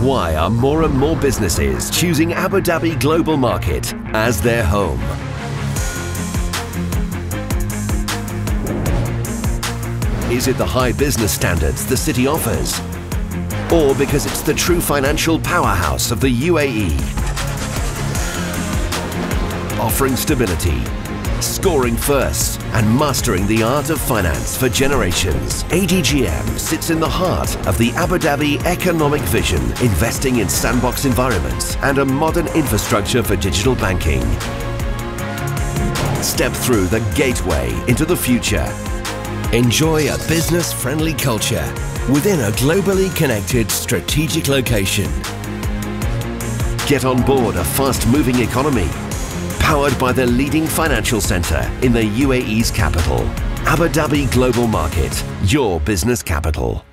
why are more and more businesses choosing Abu Dhabi Global Market as their home. Is it the high business standards the city offers? Or because it's the true financial powerhouse of the UAE? Offering stability, scoring first, and mastering the art of finance for generations. ADGM sits in the heart of the Abu Dhabi economic vision, investing in sandbox environments and a modern infrastructure for digital banking. Step through the gateway into the future Enjoy a business-friendly culture within a globally connected strategic location. Get on board a fast-moving economy powered by the leading financial centre in the UAE's capital. Abu Dhabi Global Market, your business capital.